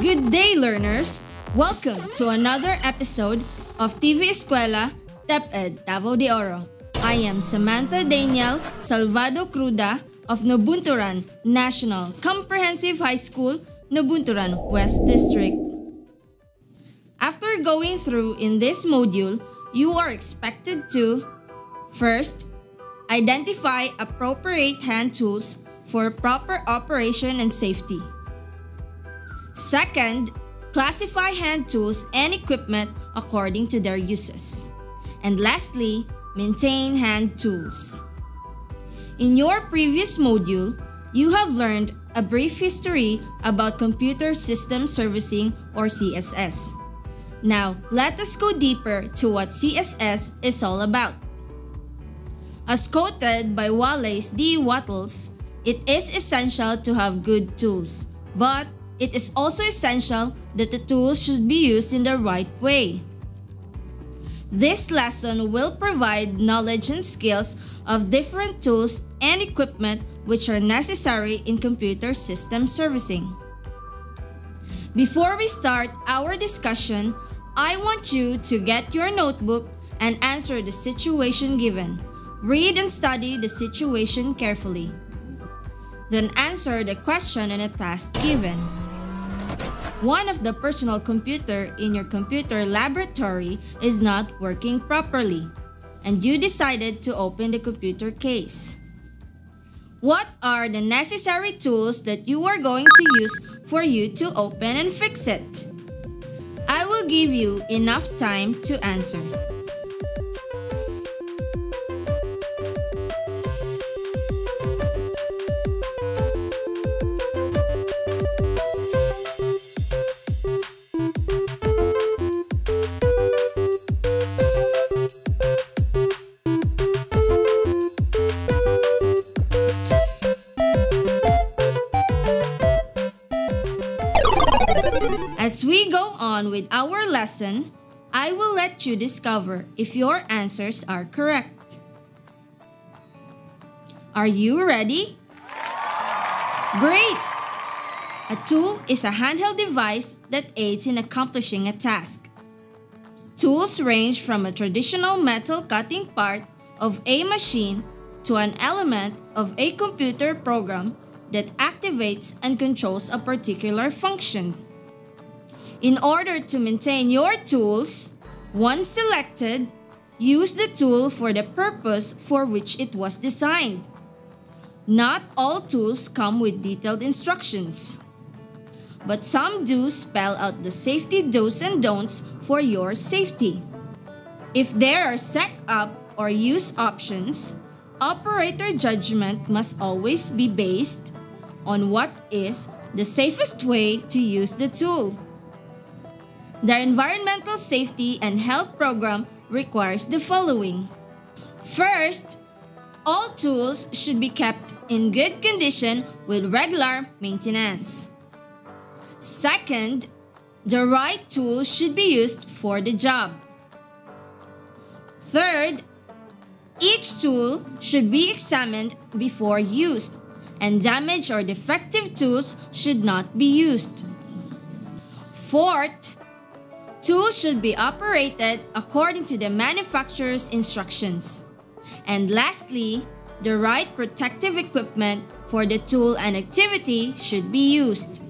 Good day, learners! Welcome to another episode of TV Eskwela DepEd Davao de Oro. I am Samantha Dannielle Salvado Cruda of Nabunturan National Comprehensive High School, Nabunturan West District. After going through in this module, you are expected to First, identify appropriate hand tools for proper operation and safety. Second, classify hand tools and equipment according to their uses. And lastly, maintain hand tools. In your previous module, you have learned a brief history about Computer System Servicing or CSS. Now, let us go deeper to what CSS is all about. As quoted by Wallace D. Wattles, it is essential to have good tools, but it is also essential that the tools should be used in the right way. This lesson will provide knowledge and skills of different tools and equipment which are necessary in computer system servicing. Before we start our discussion, I want you to get your notebook and answer the situation given. Read and study the situation carefully. Then answer the question and a task given. One of the personal computer in your computer laboratory is not working properly, and you decided to open the computer case. What are the necessary tools that you are going to use for you to open and fix it? I will give you enough time to answer. As we go on with our lesson, I will let you discover if your answers are correct. Are you ready? Great! A tool is a handheld device that aids in accomplishing a task. Tools range from a traditional metal cutting part of a machine to an element of a computer program that activates and controls a particular function. In order to maintain your tools, once selected, use the tool for the purpose for which it was designed. Not all tools come with detailed instructions, but some do spell out the safety do's and don'ts for your safety. If there are set up or use options, operator judgment must always be based on what is the safest way to use the tool. The Environmental Safety and Health Program requires the following. First, all tools should be kept in good condition with regular maintenance. Second, the right tool should be used for the job. Third, each tool should be examined before used and damaged or defective tools should not be used. Fourth, Tools should be operated according to the manufacturer's instructions. And lastly, the right protective equipment for the tool and activity should be used.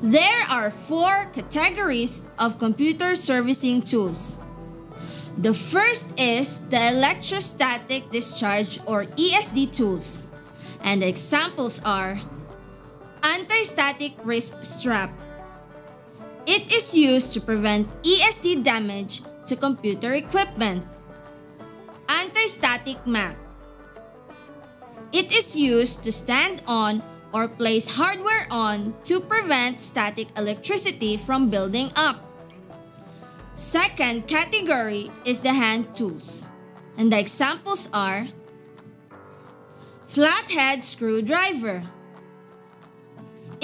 There are four categories of computer servicing tools. The first is the electrostatic discharge or ESD tools. And the examples are anti-static wrist strap, it is used to prevent ESD damage to computer equipment. Anti-static mat. It is used to stand on or place hardware on to prevent static electricity from building up. Second category is the hand tools. And the examples are flathead screwdriver.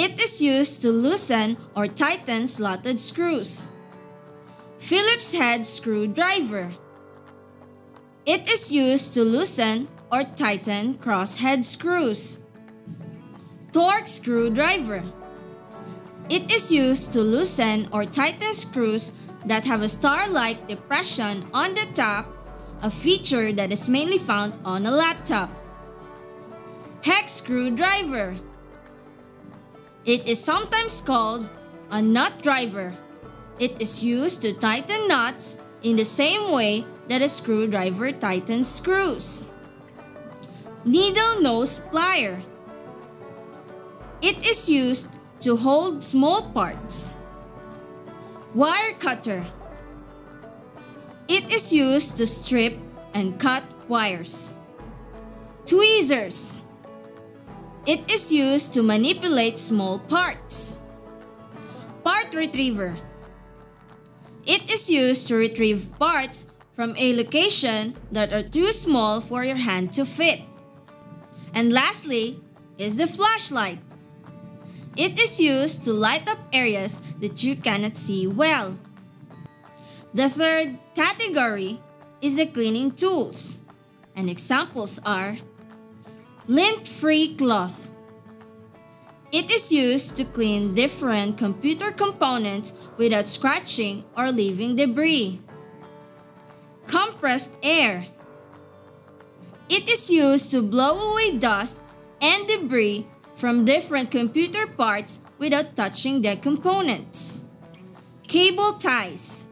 It is used to loosen or tighten slotted screws. Phillips head screwdriver. It is used to loosen or tighten crosshead screws. Torx screwdriver. It is used to loosen or tighten screws that have a star-like depression on the top, a feature that is mainly found on a laptop. Hex screwdriver. It is sometimes called a nut driver. It is used to tighten nuts in the same way that a screwdriver tightens screws. Needle nose plier. It is used to hold small parts. Wire cutter. It is used to strip and cut wires. Tweezers. It is used to manipulate small parts. Part retriever. It is used to retrieve parts from a location that are too small for your hand to fit. And lastly is the flashlight. It is used to light up areas that you cannot see well. The third category is the cleaning tools. And examples are lint-free cloth. It is used to clean different computer components without scratching or leaving debris. Compressed air. It is used to blow away dust and debris from different computer parts without touching the components. Cable ties.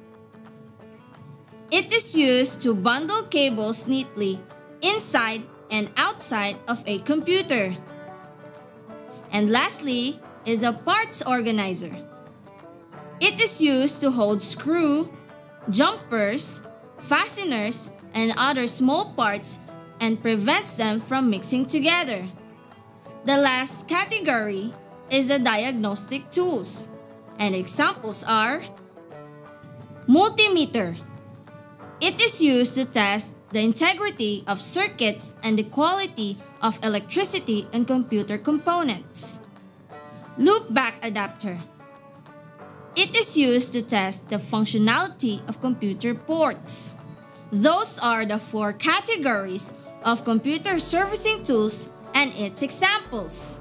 It is used to bundle cables neatly inside and outside of a computer. And lastly is a parts organizer. It is used to hold screw, jumpers, fasteners, and other small parts and prevents them from mixing together. The last category is the diagnostic tools, and examples are multimeter. It is used to test the integrity of circuits and the quality of electricity and computer components. Loopback adapter. It is used to test the functionality of computer ports. Those are the four categories of computer servicing tools and its examples.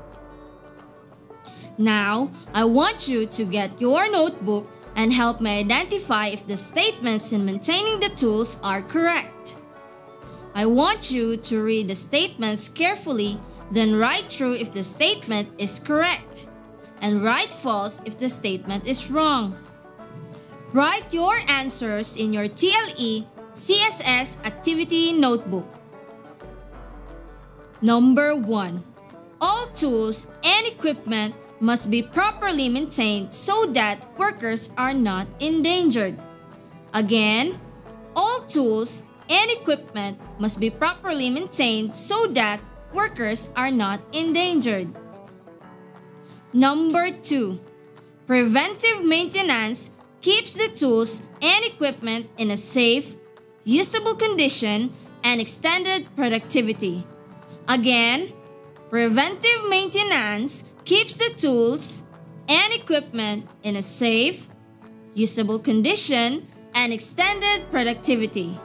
Now, I want you to get your notebook and help me identify if the statements in maintaining the tools are correct. I want you to read the statements carefully, then write true if the statement is correct, and write false if the statement is wrong. Write your answers in your TLE CSS Activity Notebook. Number 1. All tools and equipment must be properly maintained so that workers are not endangered. Again, all tools and equipment must be properly maintained so that workers are not endangered. Number 2. Preventive maintenance keeps the tools and equipment in a safe, usable condition and extended productivity. Again, preventive maintenance keeps the tools and equipment in a safe, usable condition, and extended productivity.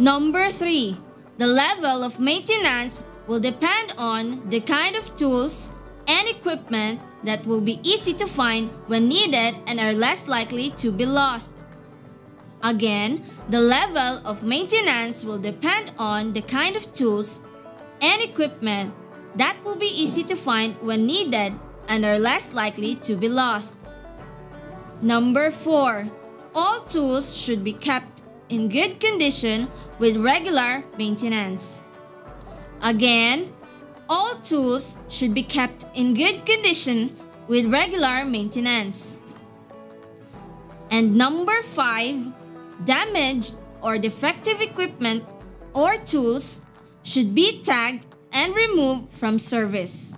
Number 3. The level of maintenance will depend on the kind of tools and equipment that will be easy to find when needed and are less likely to be lost. Again, the level of maintenance will depend on the kind of tools and equipment that will be easy to find when needed and are less likely to be lost. Number 4. All tools should be kept in good condition with regular maintenance. Again, all tools should be kept in good condition with regular maintenance. And number 5. Damaged or defective equipment or tools should be tagged and removed from service.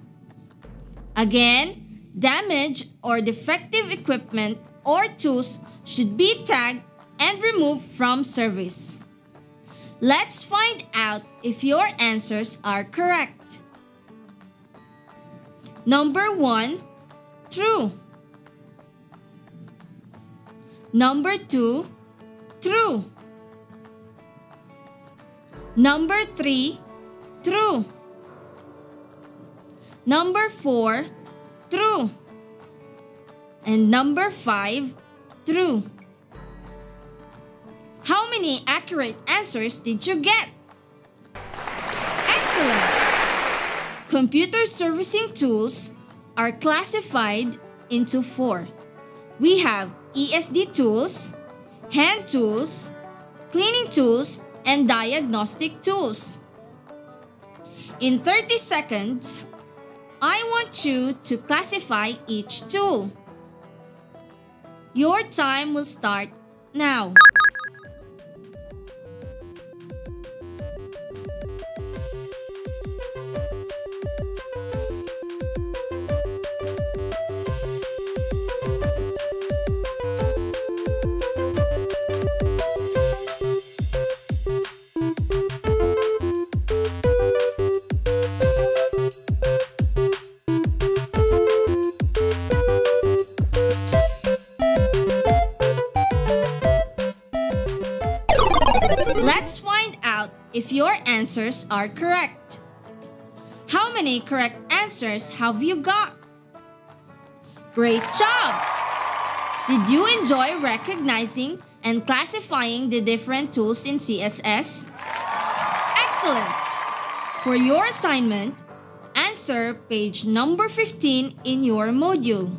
Again, damaged or defective equipment or tools should be tagged and removed from service. Let's find out if your answers are correct. Number 1, true. Number 2, true. Number 3, true. Number 4, true. and number 5 true. How many accurate answers did you get? Excellent! Computer servicing tools are classified into four. We have ESD tools, hand tools, cleaning tools, and diagnostic tools. In 30 seconds, I want you to classify each tool. Your time will start now. Answers are correct. How many correct answers have you got? Great job! Did you enjoy recognizing and classifying the different tools in CSS? Excellent! For your assignment, answer page number 15 in your module.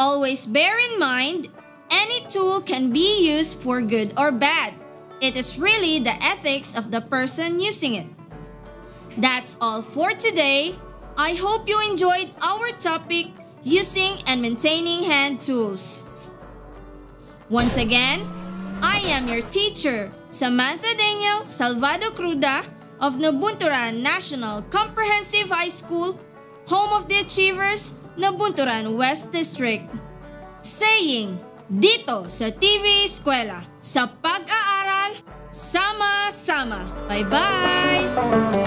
Always bear in mind, any tool can be used for good or bad. It is really the ethics of the person using it. That's all for today. I hope you enjoyed our topic using and maintaining hand tools. Once again, I am your teacher, Samantha Dannielle Salvado Cruda of Nabunturan National Comprehensive High School, home of the Achievers, Nabunturan West District. Saying, dito sa TV Eskwela, sa pag-aaral, sama-sama. Bye-bye!